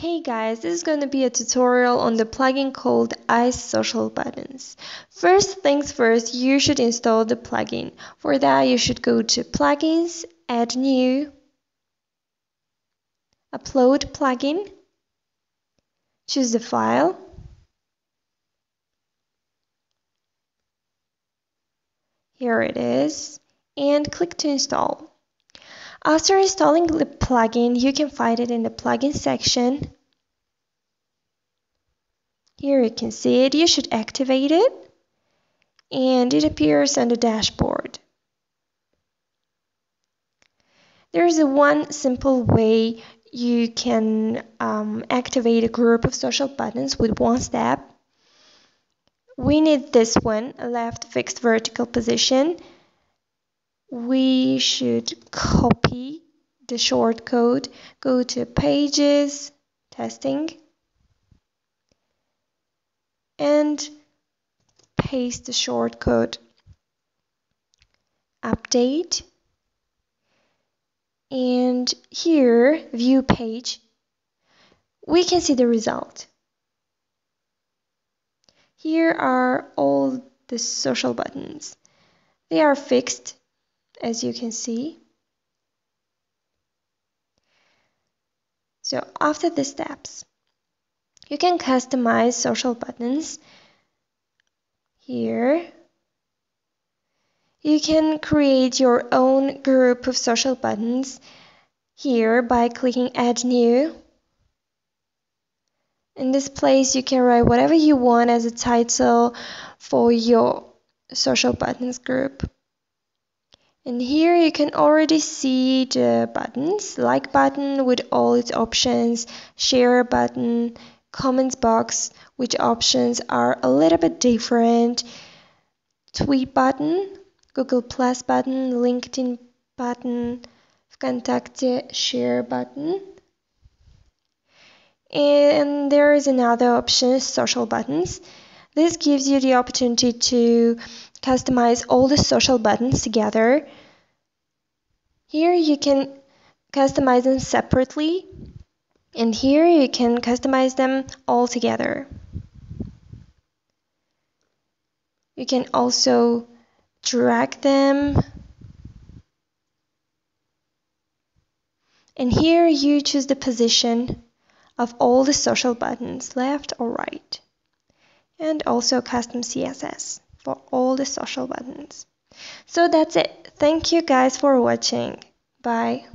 Hey guys, this is going to be a tutorial on the plugin called AYS Social Buttons. First things first, you should install the plugin. For that, you should go to Plugins, Add New, Upload Plugin, choose the file, here it is, and click to install. After installing the plugin, you can find it in the plugin section. Here you can see it. You should activate it and it appears on the dashboard. There is one simple way you can um, activate a group of social buttons with one step. We need this one, a left fixed vertical position we should copy the shortcode, go to Pages, Testing, and paste the shortcode Update. And here, View Page, we can see the result. Here are all the social buttons. They are fixed as you can see. So after the steps, you can customize social buttons here. You can create your own group of social buttons here by clicking add new. In this place you can write whatever you want as a title for your social buttons group. And here you can already see the buttons, like button with all its options, share button, comments box, which options are a little bit different, tweet button, Google Plus button, LinkedIn button, VKontakte share button. And there is another option, social buttons. This gives you the opportunity to customize all the social buttons together. Here you can customize them separately and here you can customize them all together. You can also drag them. And here you choose the position of all the social buttons left or right and also custom CSS for all the social buttons. So that's it. Thank you guys for watching. Bye.